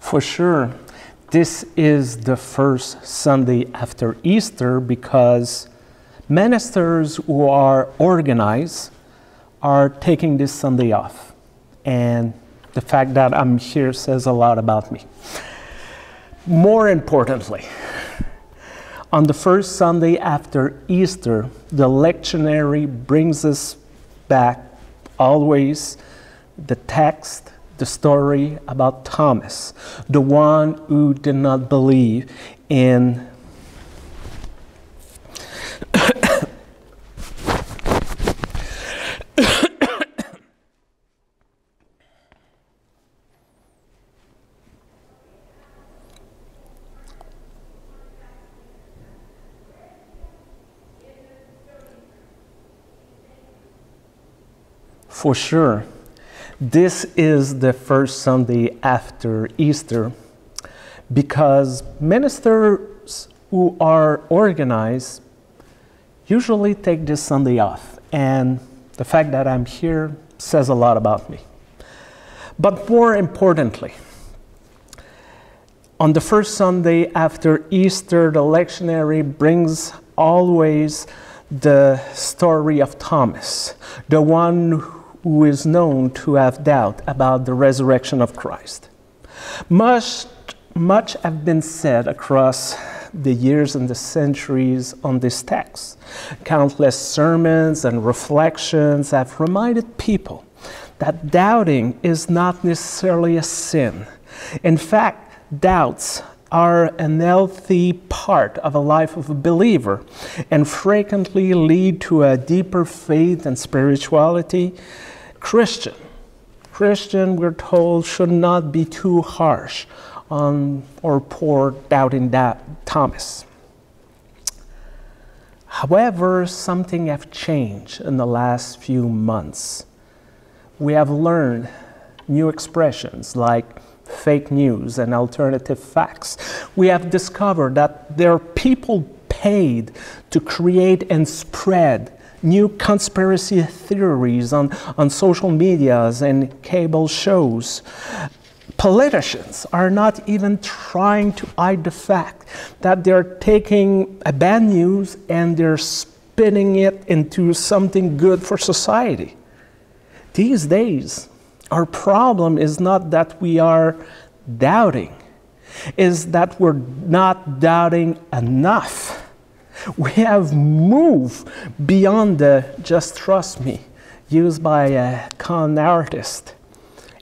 For sure, this is the first Sunday after Easter because ministers who are organized are taking this Sunday off. And the fact that I'm here says a lot about me. More importantly, on the first Sunday after Easter, the lectionary brings us back always the text, the story about Thomas, the one who did not believe in For sure, this is the first Sunday after Easter because ministers who are organized usually take this Sunday off. And the fact that I'm here says a lot about me. But more importantly, on the first Sunday after Easter, the lectionary brings always the story of Thomas, the one who is known to have doubt about the resurrection of Christ. Much, much have been said across the years and the centuries on this text. Countless sermons and reflections have reminded people that doubting is not necessarily a sin. In fact, doubts are an healthy part of a life of a believer and frequently lead to a deeper faith and spirituality. Christian, Christian, we're told, should not be too harsh on or poor doubting that Thomas. However, something has changed in the last few months. We have learned new expressions like fake news and alternative facts. We have discovered that there are people paid to create and spread new conspiracy theories on, on social medias and cable shows. Politicians are not even trying to hide the fact that they're taking a bad news and they're spinning it into something good for society. These days, our problem is not that we are doubting, is that we're not doubting enough. We have moved beyond the just trust me used by a con artist.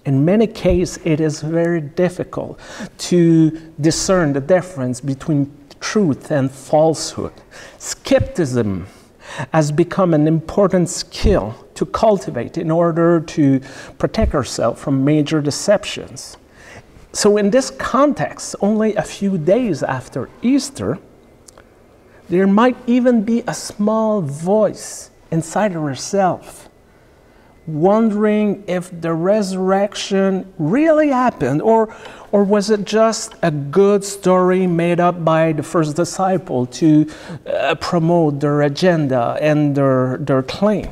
In many cases, it is very difficult to discern the difference between truth and falsehood. Skepticism has become an important skill to cultivate in order to protect ourselves from major deceptions. So, in this context, only a few days after Easter, there might even be a small voice inside of ourselves wondering if the resurrection really happened or, or was it just a good story made up by the first disciple to uh, promote their agenda and their, their claim?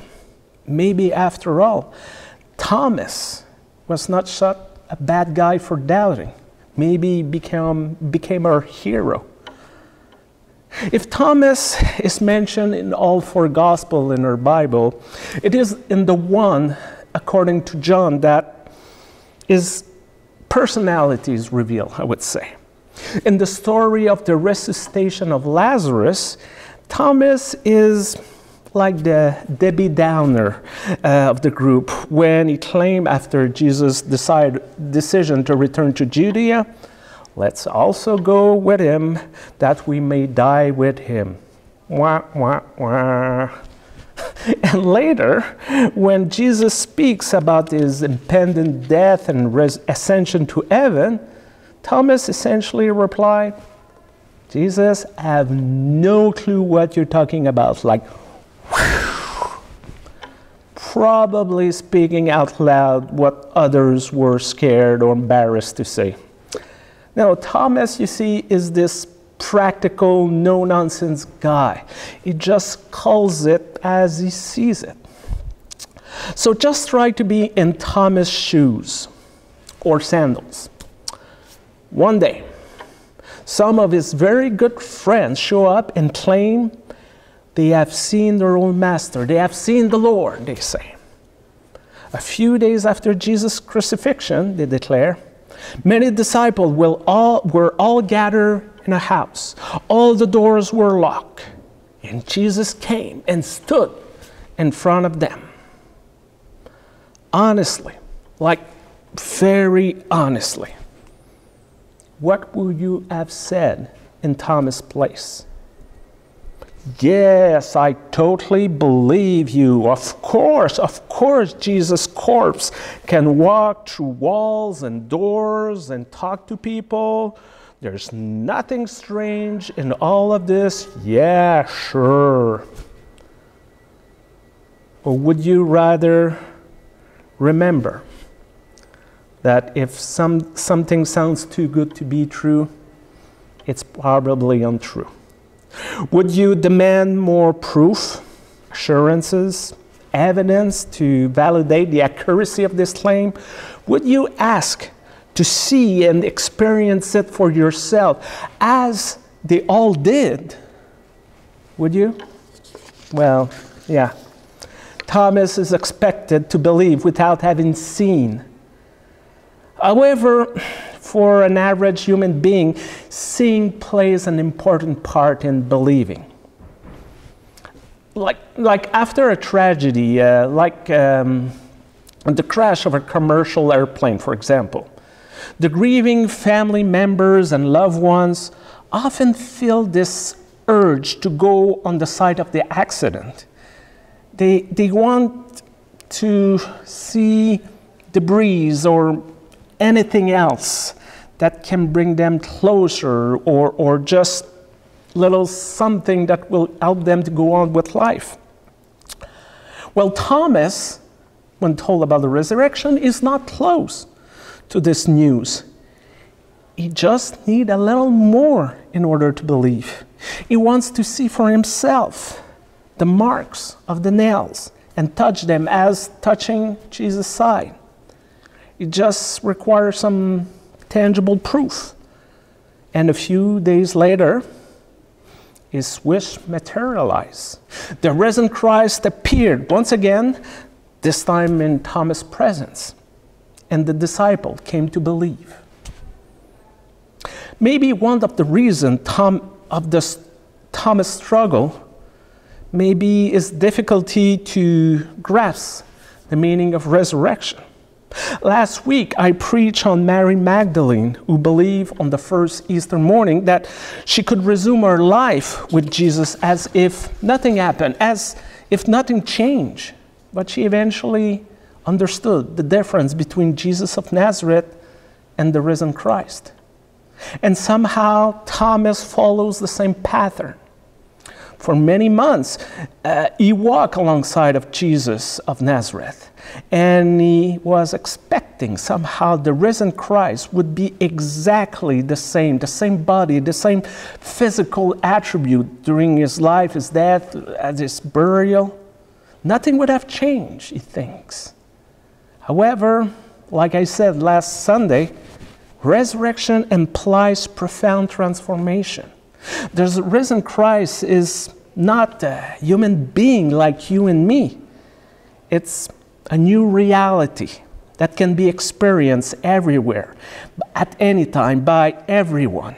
Maybe after all, Thomas was not such a bad guy for doubting. Maybe became, became our hero. If Thomas is mentioned in all four Gospels in our Bible, it is in the one, according to John, that that is personalities revealed, I would say. In the story of the resuscitation of Lazarus, Thomas is like the Debbie Downer uh, of the group when he claimed after Jesus' decide, decision to return to Judea, Let's also go with him that we may die with him. Wah, wah, wah. And later, when Jesus speaks about his impending death and ascension to heaven, Thomas essentially replied, Jesus, I have no clue what you're talking about. Like, whew, probably speaking out loud what others were scared or embarrassed to say. Now, Thomas, you see, is this practical, no nonsense guy. He just calls it as he sees it. So just try to be in Thomas' shoes or sandals. One day, some of his very good friends show up and claim they have seen their own master. They have seen the Lord, they say. A few days after Jesus' crucifixion, they declare, many disciples will all, were all gathered in a house. All the doors were locked. And Jesus came and stood in front of them. Honestly, like very honestly, what would you have said in Thomas' place? Yes, I totally believe you. Of course, of course, Jesus' corpse can walk through walls and doors and talk to people. There's nothing strange in all of this. Yeah, sure. Or would you rather remember that if some, something sounds too good to be true, it's probably untrue? Would you demand more proof, assurances, evidence to validate the accuracy of this claim? Would you ask to see and experience it for yourself as they all did? Would you? Well, yeah. Thomas is expected to believe without having seen. However, for an average human being, seeing plays an important part in believing. Like, like after a tragedy, uh, like um, the crash of a commercial airplane, for example, the grieving family members and loved ones often feel this urge to go on the side of the accident. They, they want to see debris or anything else that can bring them closer or, or just little something that will help them to go on with life. Well, Thomas, when told about the resurrection, is not close to this news. He just needs a little more in order to believe. He wants to see for himself the marks of the nails and touch them as touching Jesus' side. It just requires some tangible proof. And a few days later, his wish materialized. The risen Christ appeared once again, this time in Thomas' presence, and the disciple came to believe. Maybe one of the reasons Tom, of this Thomas struggle maybe is difficulty to grasp the meaning of resurrection. Last week, I preached on Mary Magdalene, who believed on the first Easter morning that she could resume her life with Jesus as if nothing happened, as if nothing changed. But she eventually understood the difference between Jesus of Nazareth and the risen Christ. And somehow, Thomas follows the same pattern. For many months, uh, he walked alongside of Jesus of Nazareth and he was expecting somehow the risen Christ would be exactly the same, the same body, the same physical attribute during his life, his death, at his burial. Nothing would have changed, he thinks. However, like I said last Sunday, resurrection implies profound transformation. The risen Christ is not a human being like you and me. It's a new reality that can be experienced everywhere, at any time, by everyone.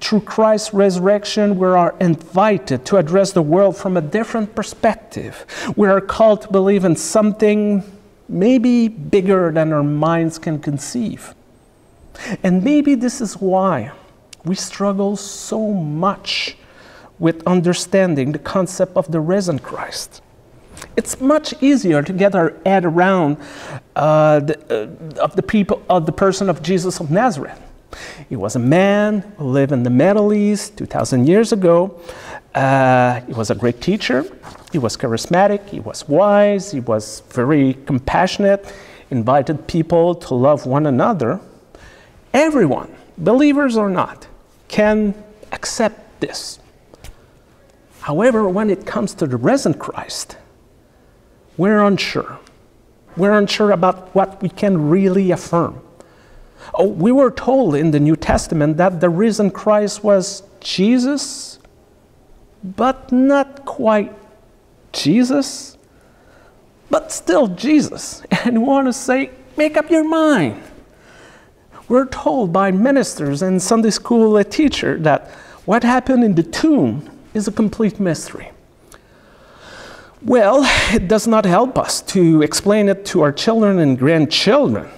Through Christ's resurrection, we are invited to address the world from a different perspective. We are called to believe in something maybe bigger than our minds can conceive. And maybe this is why we struggle so much with understanding the concept of the risen Christ. It's much easier to get our head around uh, the, uh, of the people of the person of Jesus of Nazareth. He was a man who lived in the Middle East 2,000 years ago. Uh, he was a great teacher. He was charismatic. He was wise. He was very compassionate. Invited people to love one another. Everyone, believers or not, can accept this. However, when it comes to the risen Christ, we're unsure. We're unsure about what we can really affirm. Oh, we were told in the New Testament that the risen Christ was Jesus, but not quite Jesus, but still Jesus. And we want to say, make up your mind. We're told by ministers and Sunday school teacher that what happened in the tomb is a complete mystery. Well, it does not help us to explain it to our children and grandchildren.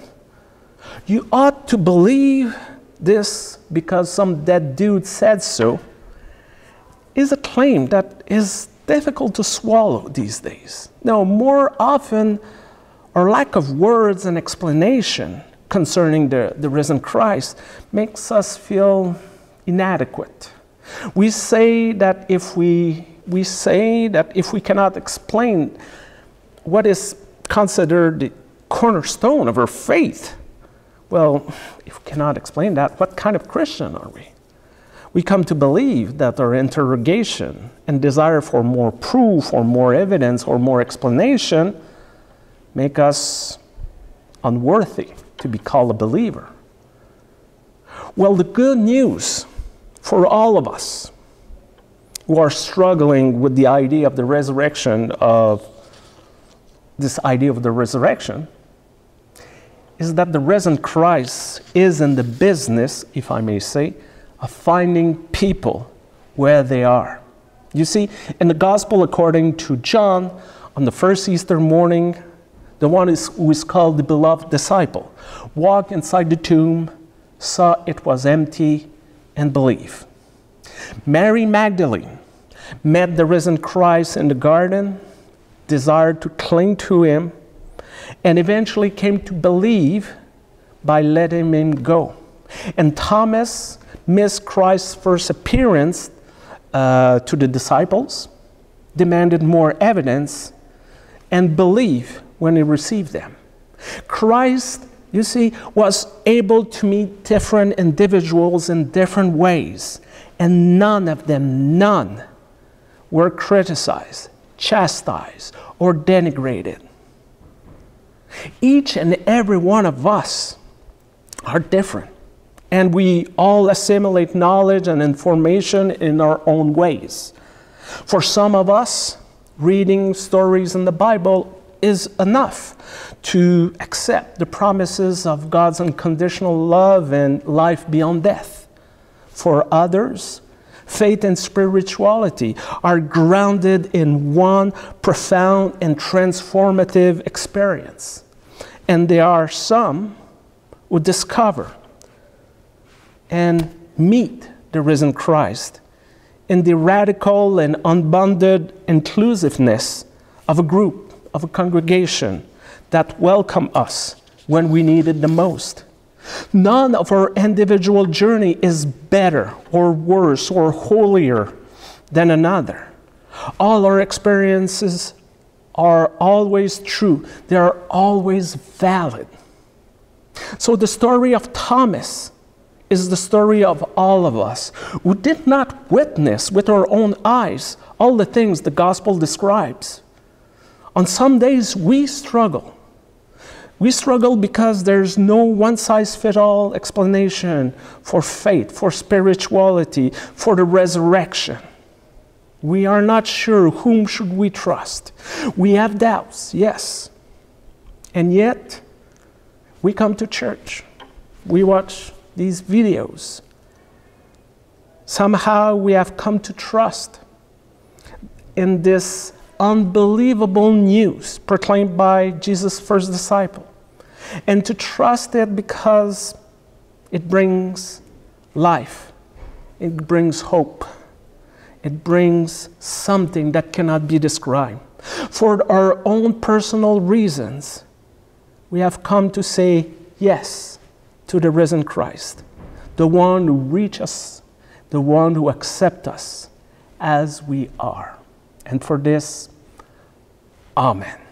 You ought to believe this because some dead dude said so is a claim that is difficult to swallow these days. Now, more often, our lack of words and explanation concerning the, the risen Christ makes us feel inadequate. We say that if we, we say that if we cannot explain what is considered the cornerstone of our faith, well, if we cannot explain that, what kind of Christian are we? We come to believe that our interrogation and desire for more proof or more evidence or more explanation make us unworthy to be called a believer. Well, the good news for all of us who are struggling with the idea of the resurrection of this idea of the resurrection is that the risen Christ is in the business, if I may say, of finding people where they are. You see, in the gospel according to John, on the first Easter morning, the one who is called the beloved disciple, walked inside the tomb, saw it was empty, and believed. Mary Magdalene met the risen Christ in the garden, desired to cling to him, and eventually came to believe by letting him go. And Thomas missed Christ's first appearance uh, to the disciples, demanded more evidence, and believed when he received them. Christ, you see, was able to meet different individuals in different ways, and none of them, none, were criticized, chastised, or denigrated. Each and every one of us are different, and we all assimilate knowledge and information in our own ways. For some of us, reading stories in the Bible is enough to accept the promises of God's unconditional love and life beyond death. For others, faith and spirituality are grounded in one profound and transformative experience. And there are some who discover and meet the risen Christ in the radical and unbounded inclusiveness of a group of a congregation that welcomed us when we needed the most. None of our individual journey is better or worse or holier than another. All our experiences are always true, they are always valid. So the story of Thomas is the story of all of us who did not witness with our own eyes all the things the gospel describes. On some days, we struggle. We struggle because there's no one size fits all explanation for faith, for spirituality, for the resurrection. We are not sure whom should we trust. We have doubts, yes. And yet, we come to church. We watch these videos. Somehow we have come to trust in this unbelievable news proclaimed by Jesus' first disciple, and to trust it because it brings life, it brings hope, it brings something that cannot be described. For our own personal reasons, we have come to say yes to the risen Christ, the one who reaches us, the one who accepts us as we are. And for this, Amen.